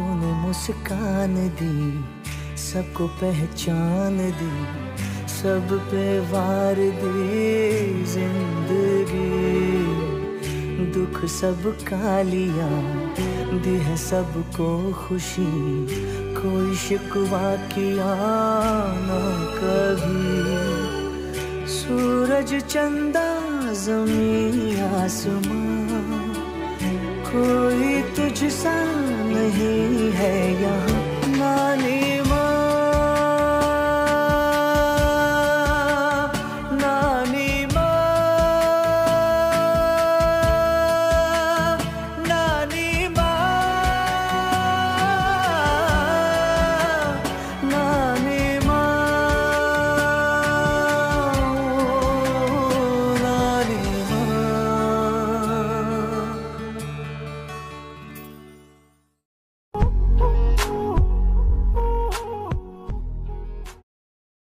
तूने मुस्कान दी, सबको पहचान दी, सब पे वार दी ज़िंदगी। दुख सब का लिया, दी है सबको खुशी, कोई शिकवा किया ना कभी। सूरज चंदा जमी आसमां कोई तुझसा नहीं।